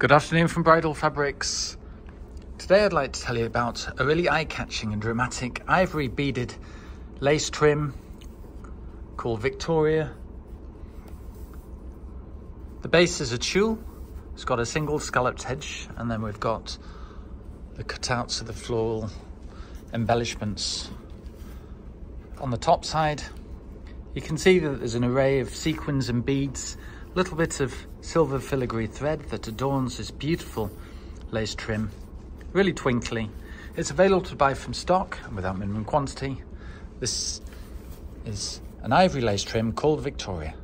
Good afternoon from Bridal Fabrics. Today I'd like to tell you about a really eye-catching and dramatic ivory beaded lace trim called Victoria. The base is a tulle. It's got a single scalloped edge and then we've got the cutouts of the floral embellishments. On the top side, you can see that there's an array of sequins and beads little bit of silver filigree thread that adorns this beautiful lace trim. Really twinkly. It's available to buy from stock and without minimum quantity. This is an ivory lace trim called Victoria.